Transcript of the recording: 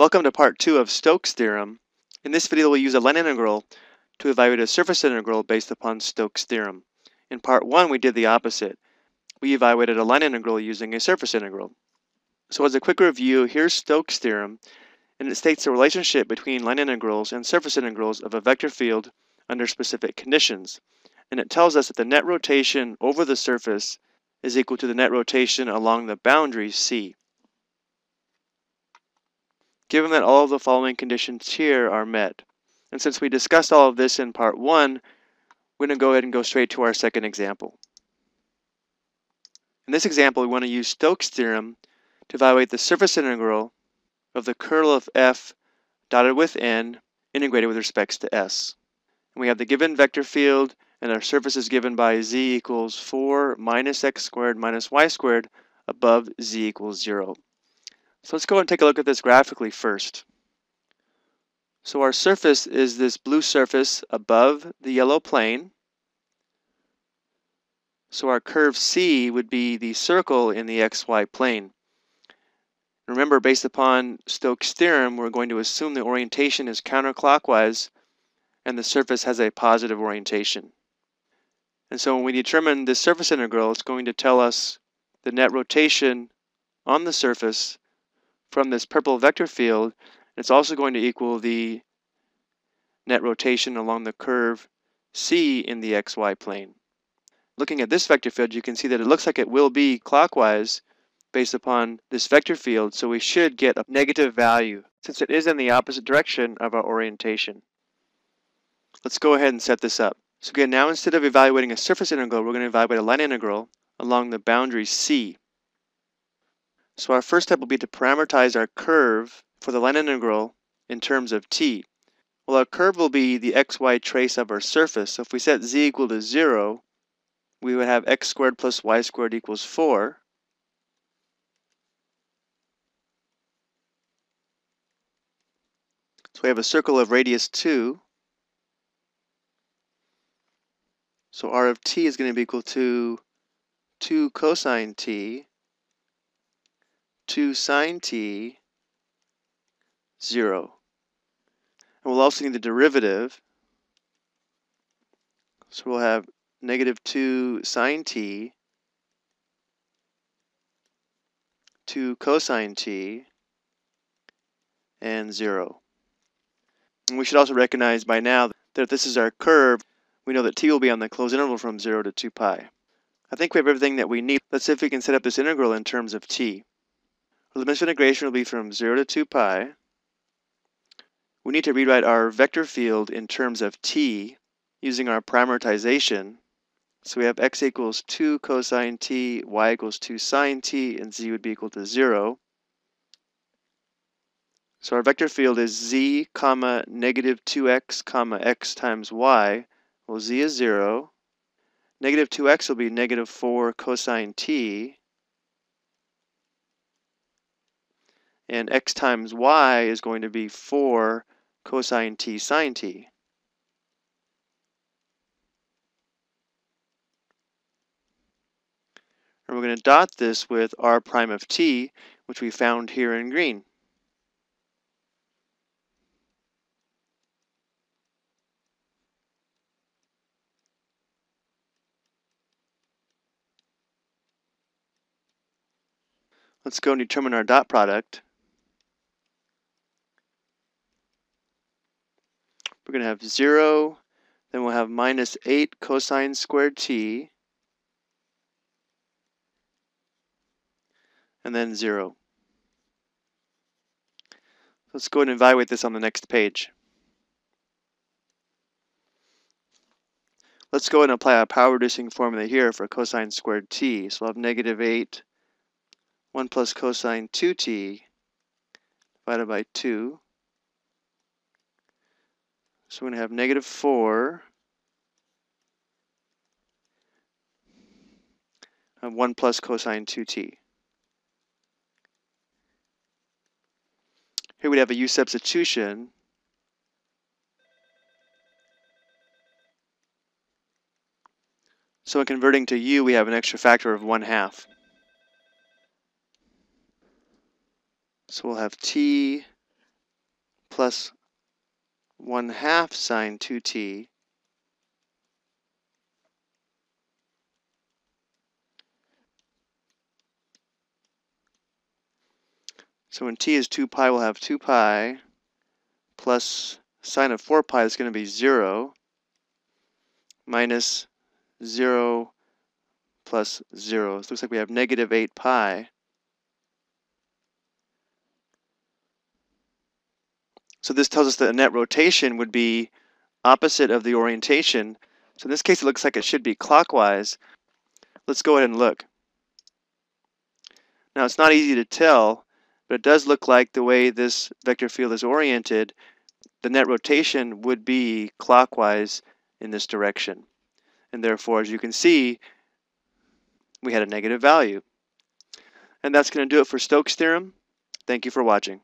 Welcome to part two of Stokes' theorem. In this video we'll use a line integral to evaluate a surface integral based upon Stokes' theorem. In part one we did the opposite. We evaluated a line integral using a surface integral. So as a quick review, here's Stokes' theorem, and it states the relationship between line integrals and surface integrals of a vector field under specific conditions. And it tells us that the net rotation over the surface is equal to the net rotation along the boundary C. Given that all of the following conditions here are met, and since we discussed all of this in part one, we're going to go ahead and go straight to our second example. In this example, we want to use Stokes' theorem to evaluate the surface integral of the curl of f dotted with n integrated with respects to s. And we have the given vector field and our surface is given by z equals 4 minus x squared minus y squared above z equals 0. So let's go and take a look at this graphically first. So our surface is this blue surface above the yellow plane. So our curve C would be the circle in the xy plane. Remember, based upon Stokes' theorem, we're going to assume the orientation is counterclockwise and the surface has a positive orientation. And so when we determine the surface integral, it's going to tell us the net rotation on the surface from this purple vector field. It's also going to equal the net rotation along the curve C in the xy plane. Looking at this vector field, you can see that it looks like it will be clockwise based upon this vector field, so we should get a negative value since it is in the opposite direction of our orientation. Let's go ahead and set this up. So again, now instead of evaluating a surface integral, we're going to evaluate a line integral along the boundary C. So our first step will be to parameterize our curve for the line integral in terms of t. Well, our curve will be the xy trace of our surface. So if we set z equal to 0, we would have x squared plus y squared equals 4. So we have a circle of radius 2. So r of t is going to be equal to 2 cosine t, 2 sine t, 0. And we'll also need the derivative. So we'll have negative 2 sine t, 2 cosine t, and 0. And we should also recognize by now that if this is our curve, we know that t will be on the closed interval from 0 to 2 pi. I think we have everything that we need. Let's see if we can set up this integral in terms of t. The limit of integration will be from 0 to 2 pi. We need to rewrite our vector field in terms of t using our parameterization. So we have x equals 2 cosine t, y equals 2 sine t, and z would be equal to 0. So our vector field is z comma negative 2x comma x times y. Well, z is 0. Negative 2x will be negative 4 cosine t. And x times y is going to be 4 cosine t sine t. And we're going to dot this with r prime of t, which we found here in green. Let's go and determine our dot product. We're going to have 0, then we'll have minus 8 cosine squared t, and then 0. Let's go ahead and evaluate this on the next page. Let's go and apply a power reducing formula here for cosine squared t. So we'll have negative 8 1 plus cosine 2t divided by 2. So we're going to have negative 4 and 1 plus cosine 2t. Here we'd have a u substitution. So in converting to u, we have an extra factor of 1 half. So we'll have t plus 1 half sine 2t So when t is 2 pi, we'll have 2 pi plus sine of 4 pi is going to be 0 minus 0 plus 0. So it looks like we have negative 8 pi. So this tells us that a net rotation would be opposite of the orientation. So in this case, it looks like it should be clockwise. Let's go ahead and look. Now it's not easy to tell, but it does look like the way this vector field is oriented, the net rotation would be clockwise in this direction. And therefore, as you can see, we had a negative value. And that's going to do it for Stokes' theorem. Thank you for watching.